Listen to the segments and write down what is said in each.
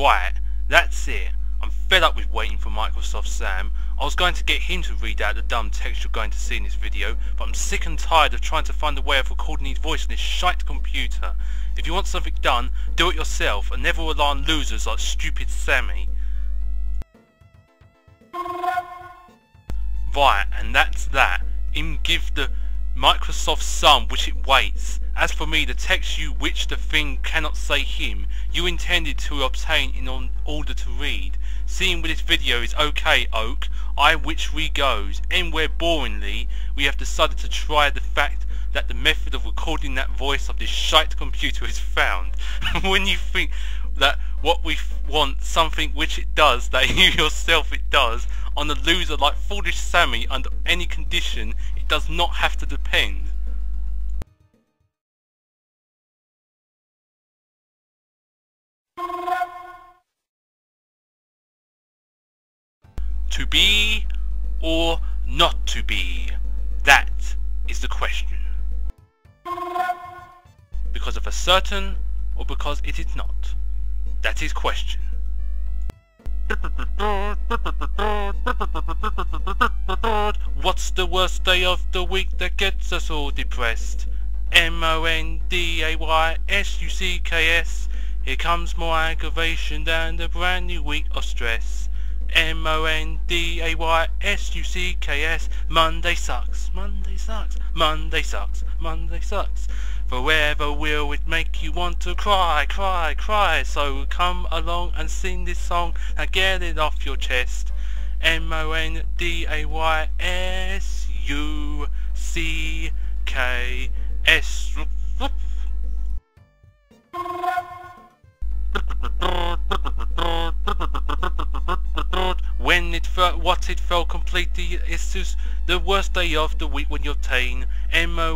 Right, that's it. I'm fed up with waiting for Microsoft Sam. I was going to get him to read out the dumb text you're going to see in this video, but I'm sick and tired of trying to find a way of recording his voice on this shite computer. If you want something done, do it yourself and never rely on losers like stupid Sammy. Right, and that's that. Him give the Microsoft some which it waits. As for me, the text you which the thing cannot say him, you intended to obtain in order to read. Seeing with this video is okay, Oak, I which we goes. Anywhere boringly, we have decided to try the fact that the method of recording that voice of this shite computer is found. when you think that what we want, something which it does, that you yourself it does, on a loser like foolish Sammy under any condition, it does not have to depend. To be or not to be? That is the question. Because of a certain or because it is not? That is question. What's the worst day of the week that gets us all depressed? M-O-N-D-A-Y-S-U-C-K-S Here comes more aggravation than the brand new week of stress. M-O-N-D-A-Y-S-U-C-K-S Monday sucks, Monday sucks, Monday sucks, Monday sucks. Forever will it make you want to cry, cry, cry. So come along and sing this song and get it off your chest. M-O-N-D-A-Y-S-U-C-K-S it felt completely. It's just the worst day of the week when you obtain M-O-N-D-A-Y-S-U-C-K-S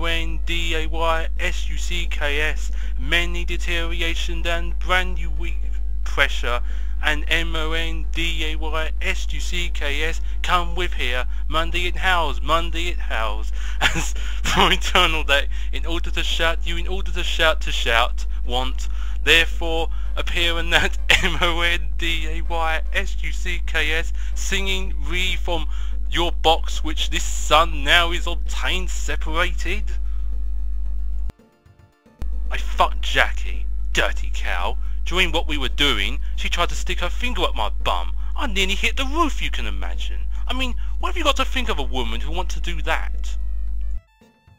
Many deterioration and brand new week pressure. And M-O-N-D-A-Y-S-U-C-K-S come with here. Monday it howls, Monday it howls. As for eternal day in order to shout you in order to shout to shout want. Therefore appear in that M-O-N-D-A-Y-S-U-C-K-S singing re from your box which this son now is obtained separated? I fucked Jackie, dirty cow. During what we were doing, she tried to stick her finger up my bum. I nearly hit the roof, you can imagine. I mean, what have you got to think of a woman who wants to do that?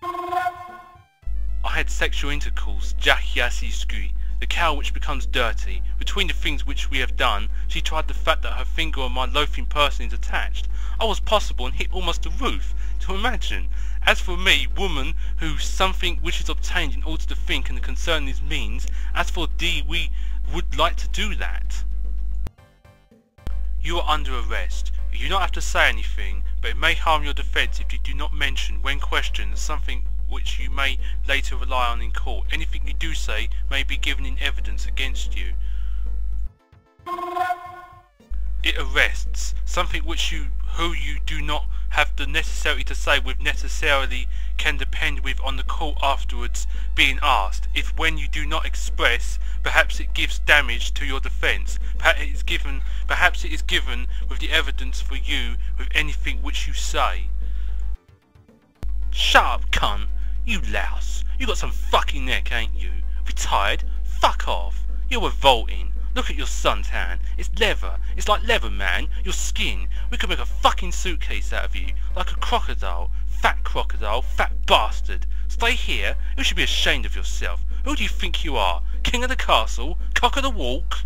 I had sexual intercourse, Jackie Asiscui, the cow which becomes dirty. Between the things which we have done, she tried the fact that her finger on my loafing person is attached. I was possible and hit almost the roof. To imagine. As for me, woman, who something which is obtained in order to think and concern these means, as for D, we would like to do that. You are under arrest. You do not have to say anything, but it may harm your defence if you do not mention, when questioned, something which you may later rely on in court. Anything you do say may be given in evidence against you. It arrests, something which you who you do not have the necessity to say with necessarily can depend with on the court afterwards being asked. If when you do not express, perhaps it gives damage to your defence. Perhaps it is given perhaps it is given with the evidence for you with anything which you say. Shut up, cunt! You louse! You got some fucking neck, ain't you? Retired? Fuck off! You're revolting. Look at your suntan. It's leather. It's like leather, man. Your skin. We could make a fucking suitcase out of you. Like a crocodile. Fat crocodile. Fat bastard. Stay here? You should be ashamed of yourself. Who do you think you are? King of the castle? Cock of the walk?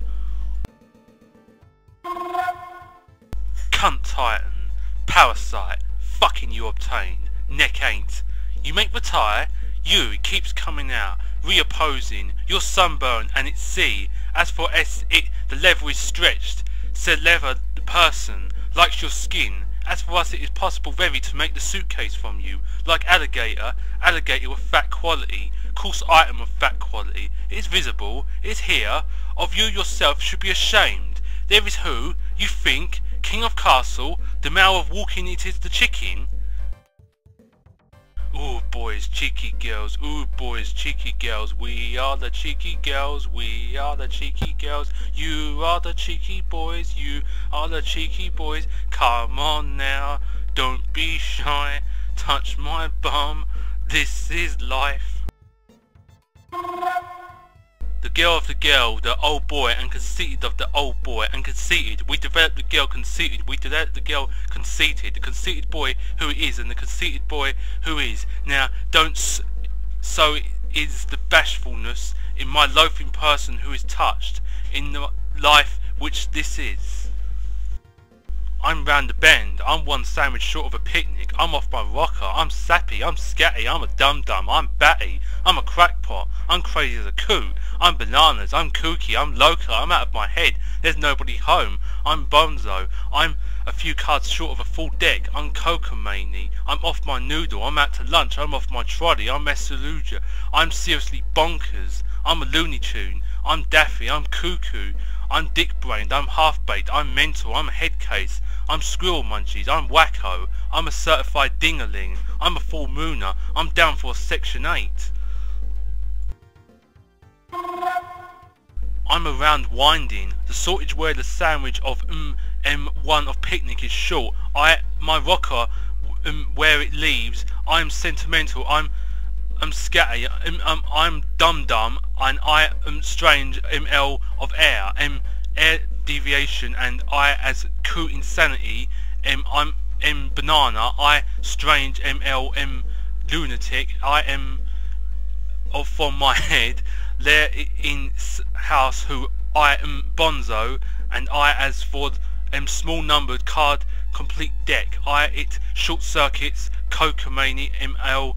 Cunt titan. Parasite. Fucking you obtained. Neck ain't. You make retire? You, it keeps coming out. Reopposing. your sunburn and it's C. As for S, it, the leather is stretched. Said leather, the person, likes your skin. As for us, it is possible very to make the suitcase from you. Like alligator, alligator with fat quality. Coarse item of fat quality. It is visible, it is here. Of you yourself should be ashamed. There is who, you think, king of castle, the male of walking it is the chicken. Ooh boys, cheeky girls, ooh boys, cheeky girls, we are the cheeky girls, we are the cheeky girls, you are the cheeky boys, you are the cheeky boys, come on now, don't be shy, touch my bum, this is life. The girl of the girl, the old boy, and conceited of the old boy, and conceited. We developed the girl conceited. We developed the girl conceited. The conceited boy who is, and the conceited boy who is. Now, don't. So is the bashfulness in my loafing person who is touched in the life which this is. I'm round the bend, I'm one sandwich short of a picnic, I'm off my rocker, I'm sappy, I'm scatty, I'm a dum-dum, I'm batty, I'm a crackpot, I'm crazy as a coot, I'm bananas, I'm kooky, I'm loco, I'm out of my head, there's nobody home, I'm bonzo, I'm a few cards short of a full deck, I'm cocomania, I'm off my noodle, I'm out to lunch, I'm off my trolley, I'm Messeluja, I'm seriously bonkers, I'm a looney tune, I'm daffy, I'm cuckoo, I'm dick-brained, I'm half-baked, I'm mental, I'm a head case, I'm squirrel munchies, I'm wacko, I'm a certified dingaling, I'm a full mooner, I'm down for a section 8. I'm around winding, the sortage where the sandwich of um, M1 of picnic is short, I, my rocker, um, where it leaves, I'm sentimental, I'm, I'm scatty, um, um, I'm dum-dum, and I am strange, ML of air, M, air deviation and I as coup insanity. M I'm M banana. I strange ML M lunatic. I am of from my head there in house who I am bonzo and I as for M small numbered card complete deck I it short circuits cocomania ML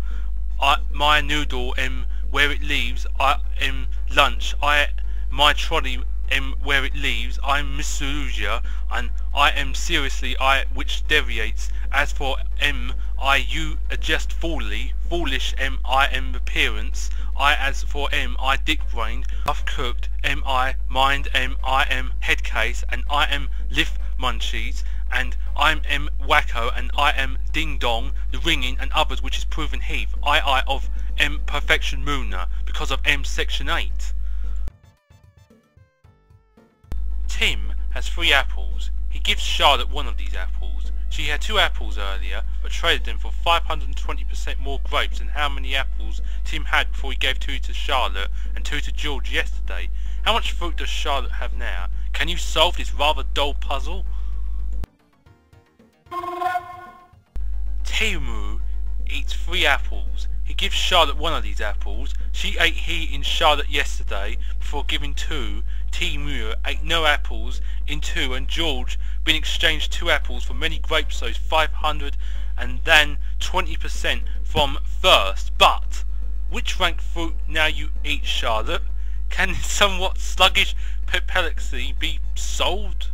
I my noodle M where it leaves I am lunch I my trolley am where it leaves, I am Misuja, and I am seriously I which deviates. As for M, I you adjust fully, foolish M I am appearance. I as for M, I dick brained, half cooked, M I mind M I am head case, and I am lift munchies, and I am M wacko, and I am ding dong, the ringing, and others which is proven heath. I I of M perfection mooner, because of M section 8. Tim has three apples. He gives Charlotte one of these apples. She had two apples earlier, but traded them for 520% more grapes than how many apples Tim had before he gave two to Charlotte and two to George yesterday. How much fruit does Charlotte have now? Can you solve this rather dull puzzle? Timu eats three apples. He gives Charlotte one of these apples. She ate he in Charlotte yesterday before giving two. Timur ate no apples in two. And George been exchanged two apples for many grapes those 500 and then 20% from first. But which rank fruit now you eat Charlotte? Can somewhat sluggish perplexity be solved